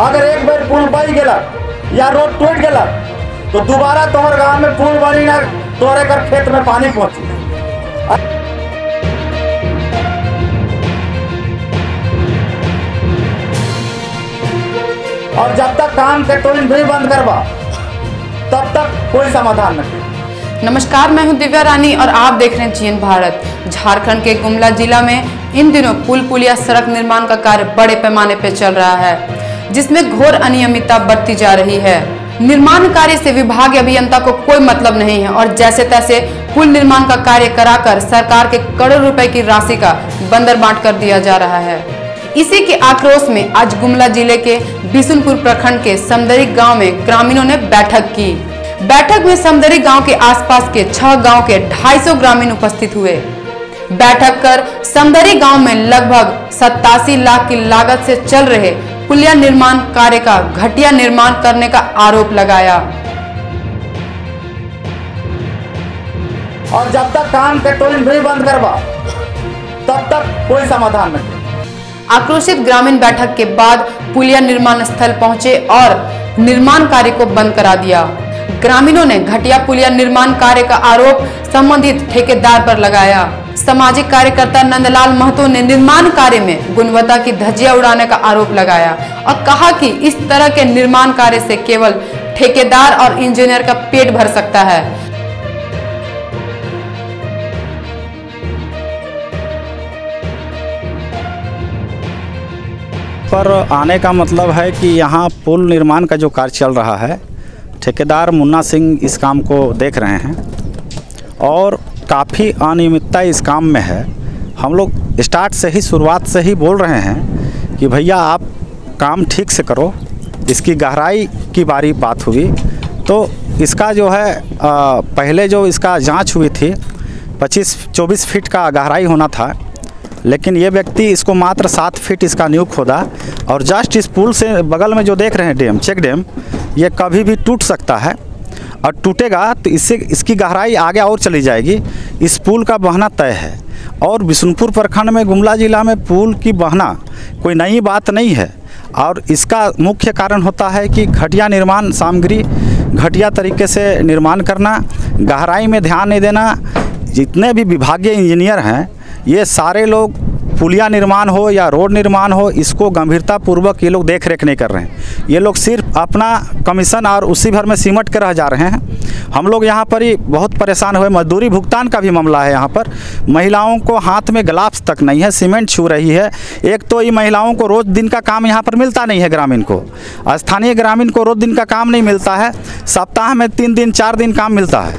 अगर एक बार पुल बन गया या रोड टूट गया तो दोबारा तोहर गाँव में पुल बनी ना तोहरे कर खेत में पानी पहुँची। और जब तक काम के टोइन भी बंद करवा, तब तक कोई समाधान नहीं। नमस्कार, मैं हूँ दिव्या रानी और आप देख रहे हैं जीएन भारत। झारखंड के गुमला जिला में इन दिनों पुल पुलिया सड़क निर्माण का कार्य बड़े पैमाने पर चल रहा है। जिसमें घोर अनियमितता बढ़ती जा रही है। निर्माण कार्य से विभागीय अभियंता को कोई मतलब नहीं है और जैसे तैसे पुल निर्माण का कार्य कराकर सरकार के करोड़ रुपए की राशि का बंदर बांट कर दिया जा रहा है। इसी के आक्रोश में आज गुमला ज़िले के बिशुनपुर प्रखंड के समदरी गाँव में ग्रामीणों ने बैठक की। बैठक में समदरी गाँव के आसपास के छह गाँव के 250 ग्रामीण उपस्थित हुए। बैठक कर समदरी गाँव में लगभग सत्तासी लाख की लागत से चल रहे पुलिया निर्माण कार्य का घटिया निर्माण करने का आरोप लगाया। और जब तक काम के टोइन भी बंद करवा तब तक कोई समाधान नहीं। आक्रोशित ग्रामीण बैठक के बाद पुलिया निर्माण स्थल पहुँचे और निर्माण कार्य को बंद करा दिया। ग्रामीणों ने घटिया पुलिया निर्माण कार्य का आरोप संबंधित ठेकेदार पर लगाया। सामाजिक कार्यकर्ता नंदलाल महतो ने निर्माण कार्य में गुणवत्ता की धज्जियाँ उड़ाने का आरोप लगाया और कहा कि इस तरह के निर्माण कार्य से केवल ठेकेदार और इंजीनियर का पेट भर सकता है। पर आने का मतलब है कि यहाँ पुल निर्माण का जो कार्य चल रहा है, ठेकेदार मुन्ना सिंह इस काम को देख रहे हैं और काफ़ी अनियमितता इस काम में है। हम लोग स्टार्ट से ही शुरुआत से ही बोल रहे हैं कि भैया आप काम ठीक से करो इसकी गहराई की बारी बात हुई। तो इसका जो है आ, पहले जो इसका जाँच हुई थी 25-24 फीट का गहराई होना था लेकिन ये व्यक्ति इसको मात्र सात फीट इसका न्यू खोदा और जस्ट इस पुल से बगल में जो देख रहे हैं डैम चेक डैम ये कभी भी टूट सकता है। और टूटेगा तो इससे, इसकी गहराई आगे और चली जाएगी। इस पुल का बहना तय है। और बिशुनपुर प्रखंड में गुमला जिला में पुल की बहना कोई नई बात नहीं है। और इसका मुख्य कारण होता है कि घटिया निर्माण सामग्री, घटिया तरीके से निर्माण करना, गहराई में ध्यान नहीं देना, जितने भी विभागीय इंजीनियर हैं, ये सारे लोग पुलिया निर्माण हो या रोड निर्माण हो, इसको गंभीरता पूर्वक ये लोग देख रेख नहीं कर रहे हैं। ये लोग सिर्फ़ अपना कमीशन और उसी भर में सिमट कर रह जा रहे हैं। हम लोग यहाँ पर ही बहुत परेशान हुए। मजदूरी भुगतान का भी मामला है यहाँ पर। महिलाओं को हाथ में ग्लाव्स तक नहीं है, सीमेंट छू रही है। एक तो ये महिलाओं को रोज़ दिन का काम यहाँ पर मिलता नहीं है ग्रामीण को। स्थानीय ग्रामीण को रोज़ दिन का काम नहीं मिलता है। सप्ताह में तीन दिन, चार दिन काम मिलता है।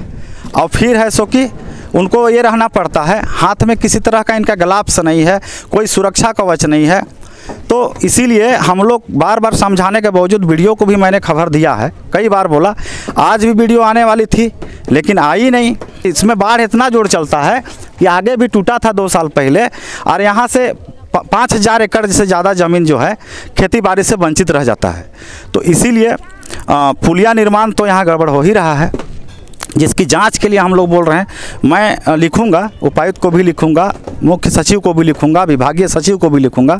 और फिर है सो कि उनको ये रहना पड़ता है। हाथ में किसी तरह का इनका ग्लाव्स नहीं है, कोई सुरक्षा कवच नहीं है। तो इसीलिए हम लोग बार बार समझाने के बावजूद वीडियो को भी मैंने खबर दिया है। कई बार बोला, आज भी वीडियो आने वाली थी, लेकिन आई नहीं। इसमें बाढ़ इतना ज़ोर चलता है कि आगे भी टूटा था दो साल पहले, और यहाँ से पाँच हज़ार एकड़ से ज़्यादा ज़मीन जो है, खेती बाड़ी से वंचित रह जाता है। तो इसीलिए पुलिया निर्माण तो यहाँ गड़बड़ हो ही रहा है। जिसकी जाँच के लिए हम लोग बोल रहे हैं, मैं लिखूँगा, उपायुक्त को भी लिखूँगा, मुख्य सचिव को भी लिखूँगा, विभागीय सचिव को भी लिखूँगा।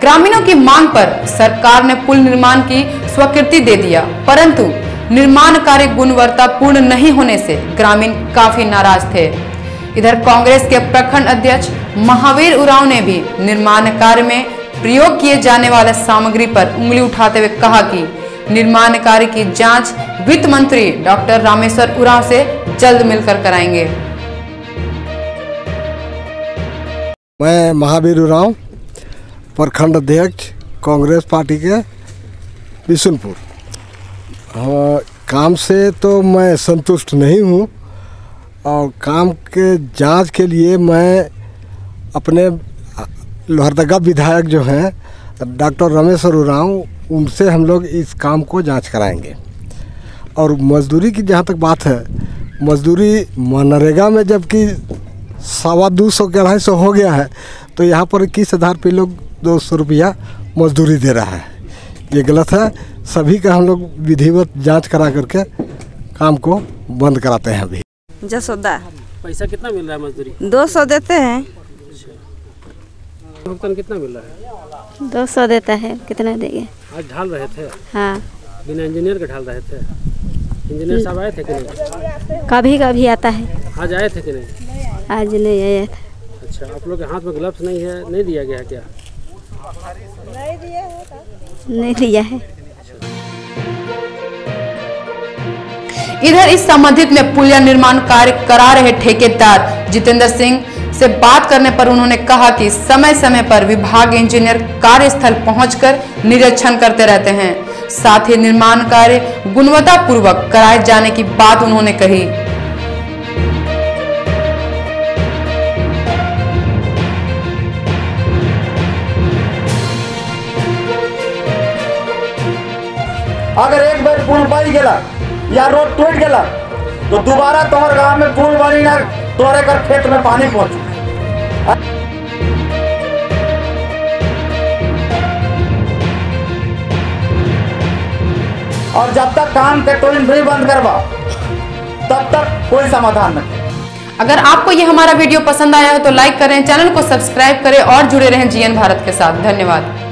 ग्रामीणों की मांग पर सरकार ने पुल निर्माण की स्वीकृति दे दिया, परंतु निर्माण कार्य गुणवत्ता पूर्ण नहीं होने से ग्रामीण काफ़ी नाराज़ थे। इधर कांग्रेस के प्रखंड अध्यक्ष महावीर उरांव ने भी निर्माण कार्य में प्रयोग किए जाने वाले सामग्री पर उंगली उठाते हुए कहा कि निर्माण कार्य की जाँच वित्त मंत्री डॉक्टर रामेश्वर उरांव से जल्द मिलकर कराएँगे। मैं महावीर उरांव, प्रखंड अध्यक्ष, कांग्रेस पार्टी के बिशुनपुर काम से तो मैं संतुष्ट नहीं हूँ और काम के जाँच के लिए मैं अपने लोहरदगा विधायक जो हैं, डॉक्टर रमेश्वर उरांव उनसे हम लोग इस काम को जाँच कराएँगे। और मजदूरी की जहाँ तक बात है मजदूरी मनरेगा में जबकि सवा दो सौ के अढ़ाई सौ हो गया है तो यहाँ पर इक्कीस हज़ार पे लोग दो सौ रुपया मजदूरी दे रहा है। ये गलत है। सभी का हम लोग विधिवत जाँच करा करके काम को बंद कराते हैं अभी। जसोदा। पैसा कितना मिल रहा है मजदूरी? दो सौ देते हैं। भुगतान कितना मिल रहा है? दो सौ देता है कितना देंगे? आज ढाल रहे थे? हाँ। बिना इंजीनियर के ढाल रहे थे। इंजीनियर साहब आए थे कि नहीं? कभी कभी आता है। आज आए थे कि नहीं? आज नहीं आया था। अच्छा आप लोग के हाथ में ग्लव्स नहीं है नहीं दिया गया है क्या? नहीं दिया है। इधर इस संबंधित में पुलिया निर्माण कार्य करा रहे ठेकेदार जितेंद्र सिंह से बात करने पर उन्होंने कहा कि समय समय पर विभाग इंजीनियर कार्यस्थल पहुंचकर निरीक्षण करते रहते हैं। साथ ही निर्माण कार्य गुणवत्ता पूर्वक कराए जाने की बात उन्होंने कही। अगर एक बार पुल बन गया या रोड टूट गया तो दोबारा तुम्हारे गाँव में पुल बनी ना तोरे कर खेत में पानी पहुँच। और जब तक काम के टोइन भी बंद करवा, तब तक कोई समाधान नहीं। अगर आपको ये हमारा वीडियो पसंद आया है तो लाइक करें, चैनल को सब्सक्राइब करें और जुड़े रहें जीएन भारत के साथ। धन्यवाद।